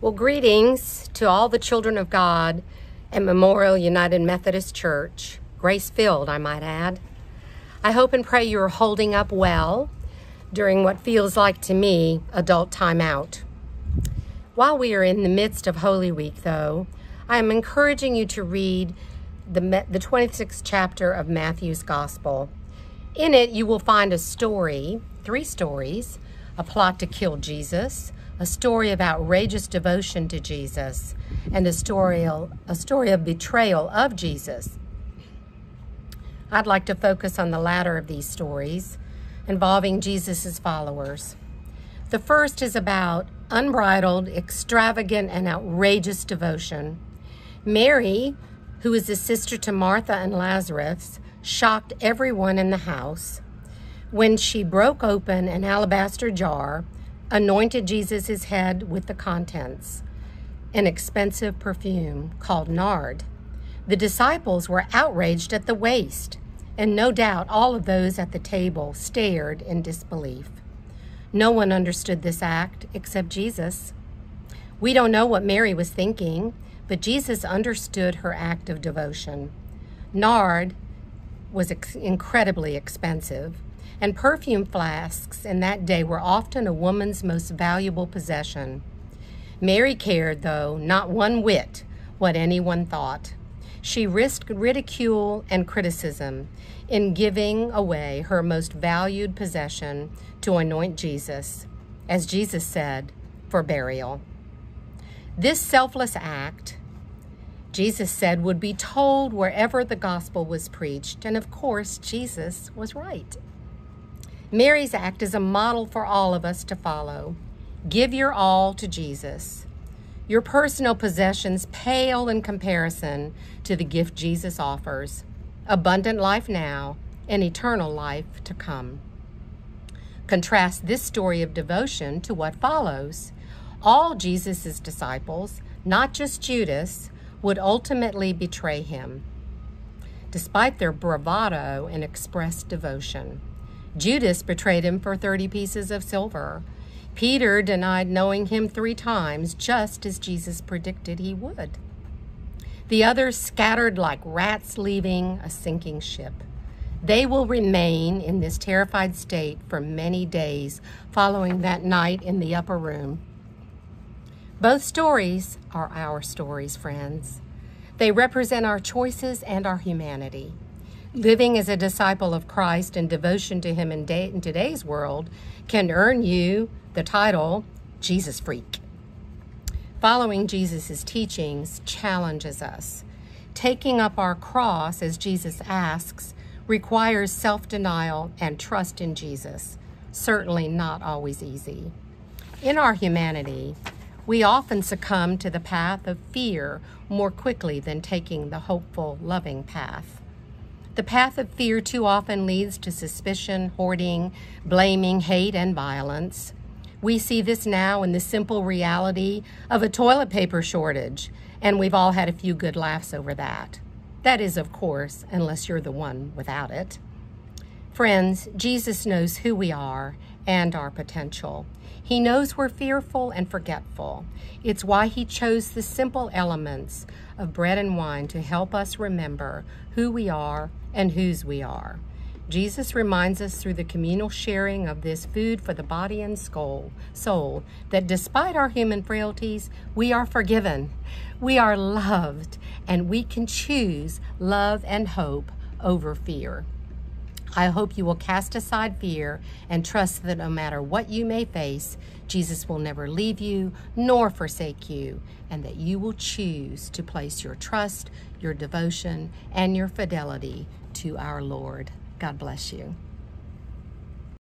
Well, greetings to all the children of God at Memorial United Methodist Church, grace filled, I might add. I hope and pray you are holding up well during what feels like to me adult time out. While we are in the midst of Holy Week, though, I am encouraging you to read the, the 26th chapter of Matthew's Gospel. In it, you will find a story, three stories, a plot to kill Jesus, a story of outrageous devotion to Jesus, and a story, a story of betrayal of Jesus. I'd like to focus on the latter of these stories involving Jesus' followers. The first is about unbridled, extravagant, and outrageous devotion. Mary, who is a sister to Martha and Lazarus, shocked everyone in the house when she broke open an alabaster jar anointed Jesus' head with the contents, an expensive perfume called nard. The disciples were outraged at the waste, and no doubt all of those at the table stared in disbelief. No one understood this act except Jesus. We don't know what Mary was thinking, but Jesus understood her act of devotion. Nard was ex- incredibly expensive and perfume flasks in that day were often a woman's most valuable possession. Mary cared, though, not one whit what anyone thought. She risked ridicule and criticism in giving away her most valued possession to anoint Jesus, as Jesus said, for burial. This selfless act, Jesus said, would be told wherever the gospel was preached, and of course, Jesus was right. Mary's act is a model for all of us to follow. Give your all to Jesus. Your personal possessions pale in comparison to the gift Jesus offers abundant life now and eternal life to come. Contrast this story of devotion to what follows. All Jesus' disciples, not just Judas, would ultimately betray him, despite their bravado and expressed devotion. Judas betrayed him for 30 pieces of silver. Peter denied knowing him three times, just as Jesus predicted he would. The others scattered like rats leaving a sinking ship. They will remain in this terrified state for many days following that night in the upper room. Both stories are our stories, friends. They represent our choices and our humanity. Living as a disciple of Christ and devotion to Him in, day, in today's world can earn you the title Jesus Freak. Following Jesus' teachings challenges us. Taking up our cross, as Jesus asks, requires self denial and trust in Jesus. Certainly not always easy. In our humanity, we often succumb to the path of fear more quickly than taking the hopeful, loving path. The path of fear too often leads to suspicion, hoarding, blaming, hate, and violence. We see this now in the simple reality of a toilet paper shortage, and we've all had a few good laughs over that. That is, of course, unless you're the one without it. Friends, Jesus knows who we are and our potential. He knows we're fearful and forgetful. It's why He chose the simple elements of bread and wine to help us remember who we are and whose we are. Jesus reminds us through the communal sharing of this food for the body and soul, soul that despite our human frailties, we are forgiven, we are loved, and we can choose love and hope over fear. I hope you will cast aside fear and trust that no matter what you may face, Jesus will never leave you nor forsake you, and that you will choose to place your trust, your devotion, and your fidelity to our Lord. God bless you.